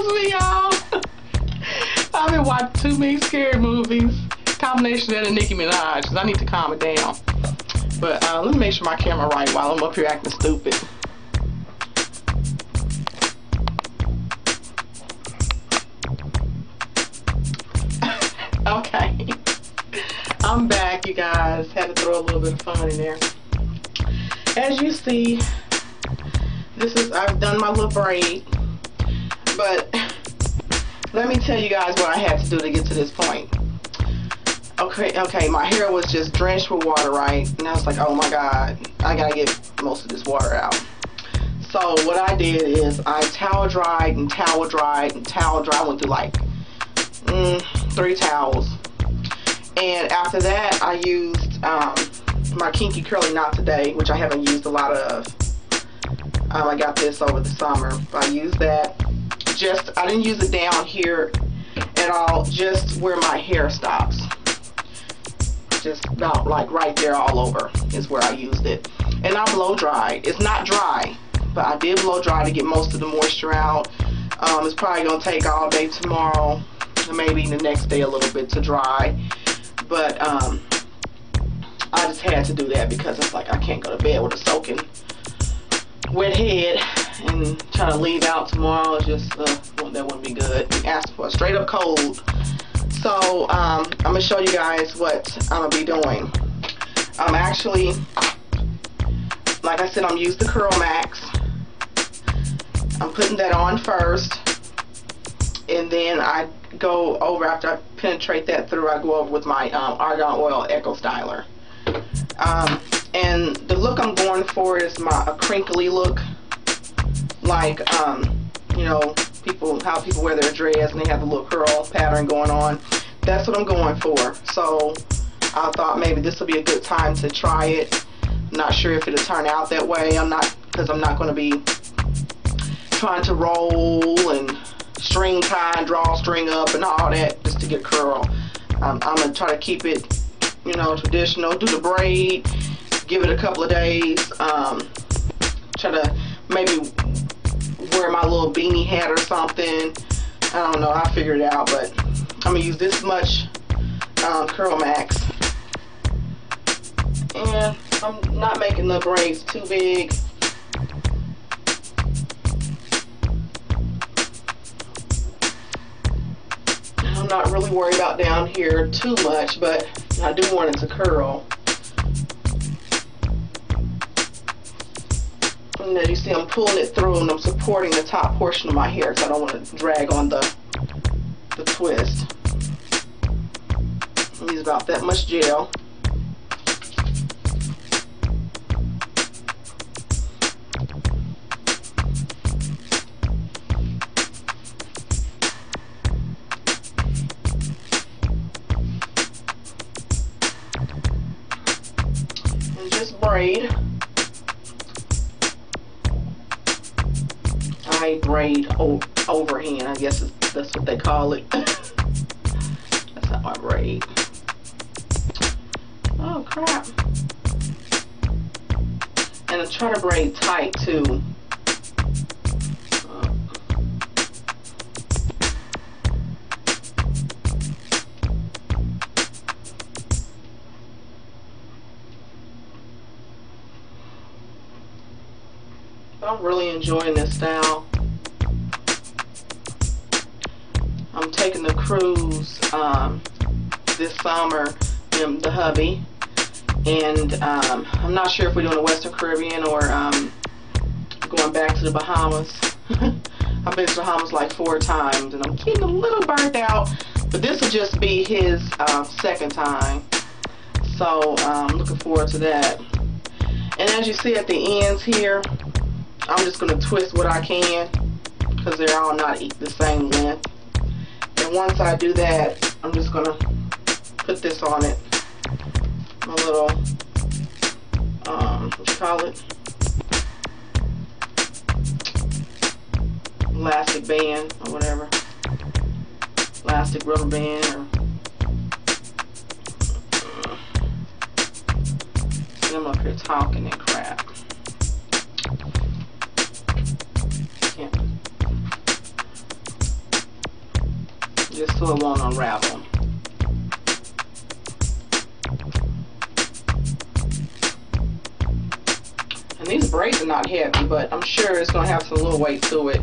I've been watching too many scary movies. Combination of that and Nicki Minaj, because I need to calm it down. But uh, let me make sure my camera right while I'm up here acting stupid. okay. I'm back, you guys. Had to throw a little bit of fun in there. As you see, this is, I've done my little braid. But let me tell you guys what I had to do to get to this point. Okay, okay, my hair was just drenched with water, right? And I was like, oh my God, I gotta get most of this water out. So what I did is I towel dried and towel dried and towel dried. I went through like mm, three towels. And after that, I used um, my Kinky Curly Knot today, which I haven't used a lot of. Um, I got this over the summer. I used that. Just, I didn't use it down here at all, just where my hair stops just about like right there all over is where I used it. And I blow dried. It's not dry, but I did blow dry to get most of the moisture out. Um, it's probably going to take all day tomorrow, maybe the next day a little bit to dry. But um, I just had to do that because it's like I can't go to bed with a soaking wet head and try to leave out tomorrow. Just uh, that wouldn't be good. Ask for a straight up cold so um, I'm going to show you guys what I'm going to be doing. I'm actually, like I said, I'm using the Curl Max. I'm putting that on first. And then I go over, after I penetrate that through, I go over with my um, Oil Eco Styler. Um, and the look I'm going for is my a crinkly look. Like, um, you know, people how people wear their dress and they have the little curl pattern going on. That's what I'm going for. So I thought maybe this will be a good time to try it. Not sure if it'll turn out that way. I'm not because I'm not going to be trying to roll and string tie and draw string up and all that just to get curl. Um, I'm to try to keep it, you know, traditional. Do the braid, give it a couple of days. Um, try to maybe wear my little beanie hat or something. I don't know. I'll figure it out, but I'm going to use this much um, Curl Max. And I'm not making the braids too big. I'm not really worried about down here too much, but I do want it to curl. And as you see, I'm pulling it through and I'm supporting the top portion of my hair because I don't want to drag on the, the twist. Use about that much gel. Braid overhand. I guess that's what they call it. that's how I braid. Oh crap. And I try to braid tight too. I'm really enjoying this style. Cruise um, this summer in the hubby. And um, I'm not sure if we're doing the Western Caribbean or um, going back to the Bahamas. I've been to the Bahamas like four times and I'm getting a little burnt out. But this will just be his uh, second time. So I'm um, looking forward to that. And as you see at the ends here, I'm just going to twist what I can because they're all not the same length. Once I do that, I'm just to put this on it. My little, um, what you call it? Elastic band or whatever. Elastic rubber band or I'm up here talking and crap. So it won't unravel. And these braids are not heavy, but I'm sure it's going to have some little weight to it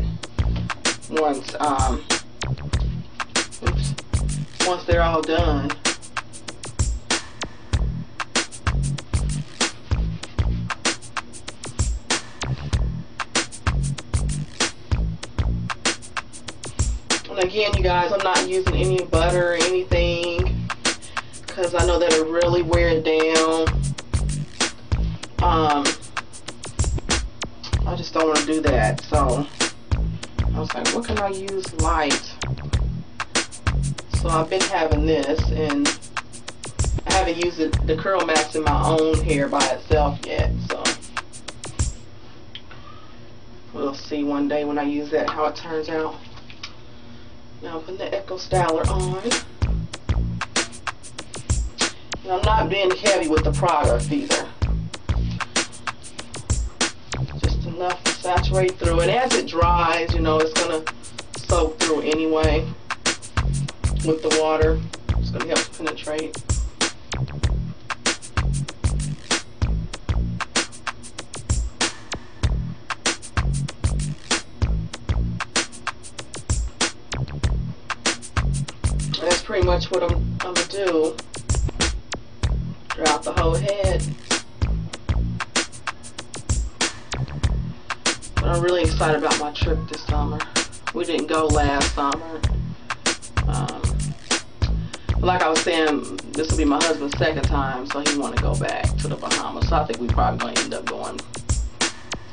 once, um, oops, once they're all done. Again, you guys, I'm not using any butter or anything because I know that it really wear down. Um, I just don't want to do that. So I was like, what can I use light? So I've been having this and I haven't used it, the Curl Max in my own hair by itself yet. So we'll see one day when I use that how it turns out. Now putting the Eco Styler on. And I'm not being heavy with the product either. Just enough to saturate through. And as it dries, you know, it's going to soak through anyway with the water. It's going to help penetrate. Pretty much what I'm, I'm to do. Drop the whole head. But I'm really excited about my trip this summer. We didn't go last summer. Um, like I was saying, this will be my husband's second time, so he want to go back to the Bahamas. So I think we probably to end up going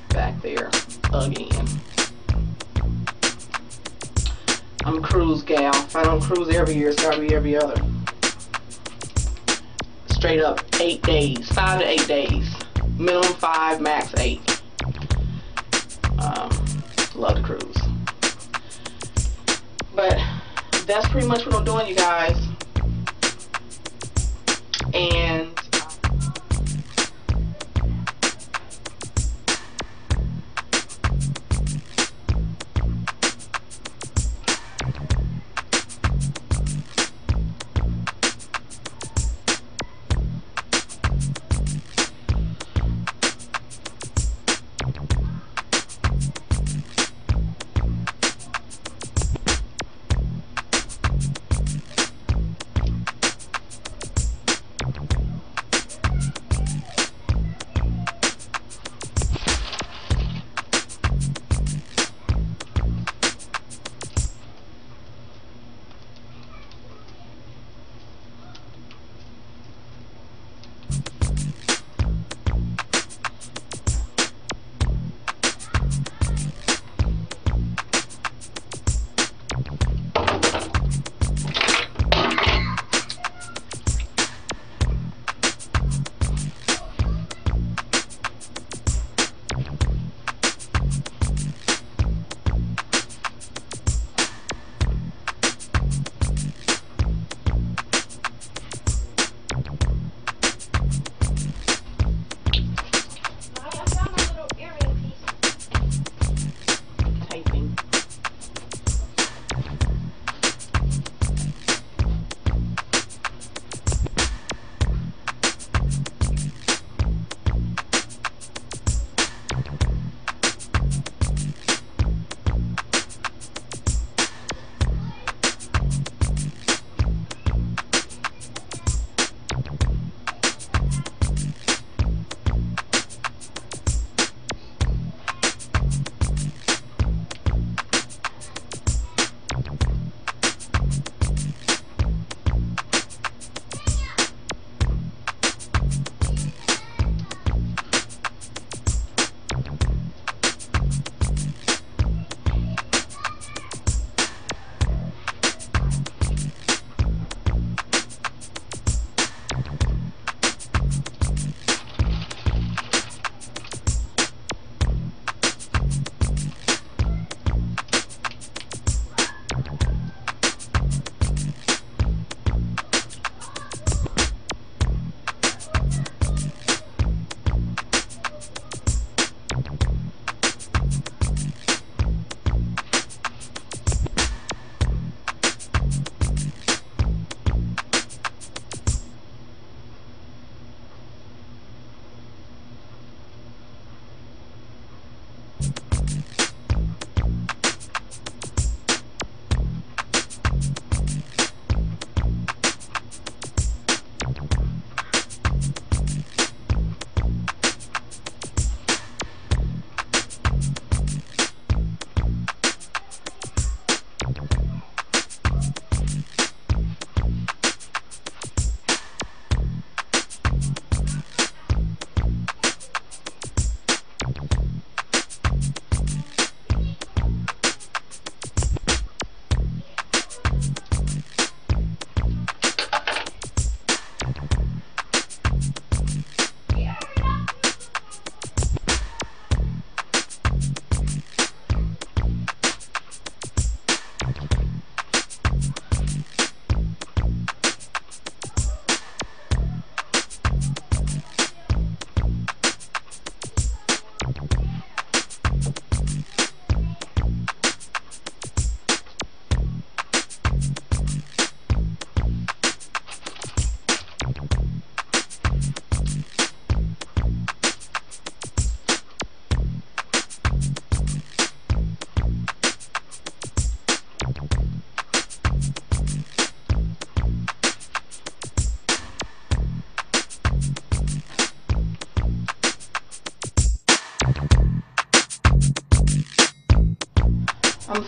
back there again. I'm a cruise gal. I don't cruise every year, it's gotta be every other. Straight up eight days, five to eight days. Minimum five, max eight. Um, love to cruise. But that's pretty much what I'm doing, you guys. And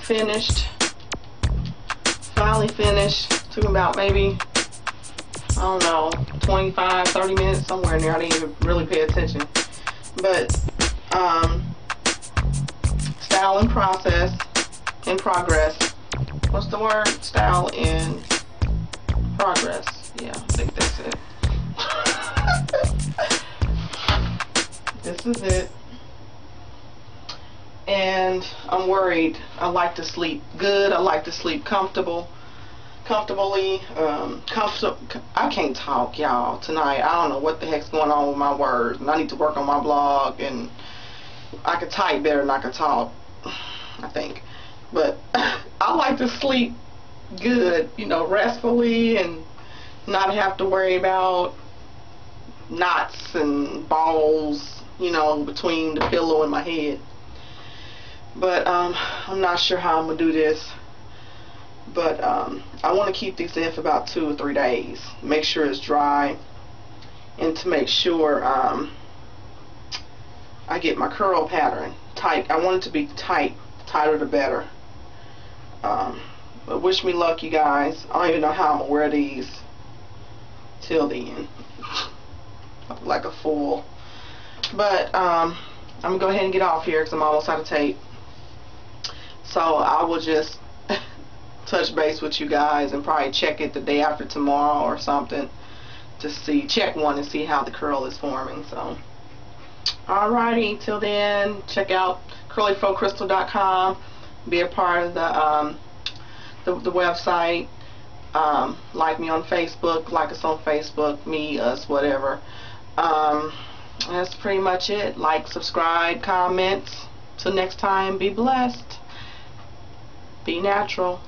finished. Finally finished. Took about maybe, I don't know, 25, 30 minutes, somewhere in there. I didn't even really pay attention. But, um, style in process, in progress. What's the word? Style in progress. Yeah, I think that's it. this is it and I'm worried. I like to sleep good. I like to sleep comfortable, comfortably. Um. I can't talk, y'all, tonight. I don't know what the heck's going on with my words, and I need to work on my blog, and I could type better than I could talk, I think. But I like to sleep good, you know, restfully, and not have to worry about knots and balls, you know, between the pillow and my head. But um, I'm not sure how I'm going to do this. But um, I want to keep these in for about two or three days. Make sure it's dry. And to make sure um, I get my curl pattern tight. I want it to be tight. Tighter the better. Um, but wish me luck, you guys. I don't even know how I'm going to wear these till then. like a fool. But um, I'm going to go ahead and get off here because I'm almost out of tape. So I will just touch base with you guys and probably check it the day after tomorrow or something to see, check one and see how the curl is forming. So, alrighty, till then, check out curlyfrokristle.com, be a part of the, um, the, the website, um, like me on Facebook, like us on Facebook, me, us, whatever. Um, that's pretty much it. Like, subscribe, comments. Till next time, be blessed. Be natural.